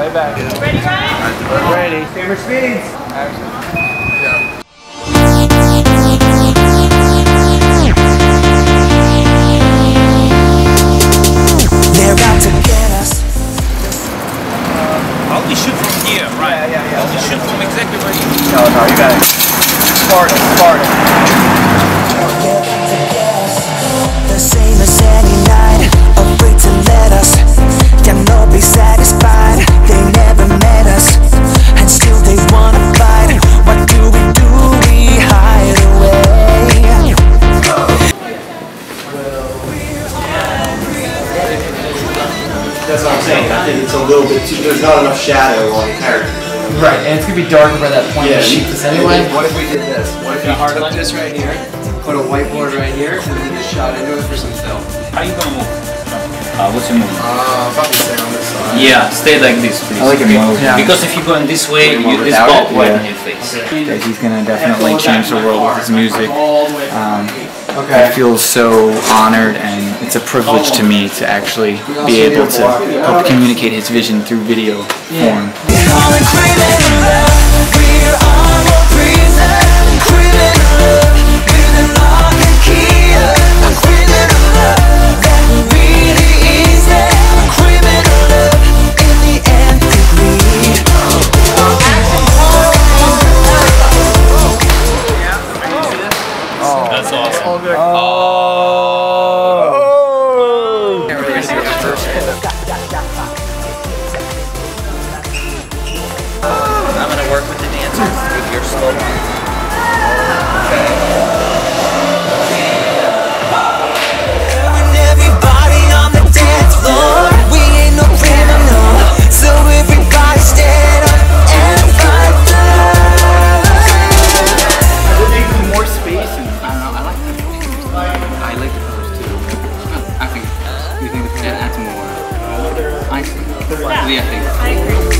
Right back. Ready, Ryan? Ready. Favorite speeds? Action. They're out to get us. Uh, only shoot from here, right? Yeah, yeah, yeah. Only shoot from exactly where you No, no, you got it. Sparta, Sparta. That's what I'm saying. I think it's a little bit too. There's not enough shadow on the character. Right, and it's gonna be darker by that point of sheetness anyway. What if we did this? What if you took this right here, put a whiteboard right here, and then just shot into it for some film? How you gonna move? Uh, what's your move? Uh, probably stay on this side. Yeah, stay like this, please. I like it okay? Yeah. Because if you're going this way, Way you, it's without bulb it? right in your face. that he's gonna definitely change the world with his music. Um, I feel so honored and it's a privilege to me to actually be able to help communicate his vision through video form. Awesome. I'm gonna work with the dancers with your slow one. With I see. What do you think? Criminal love,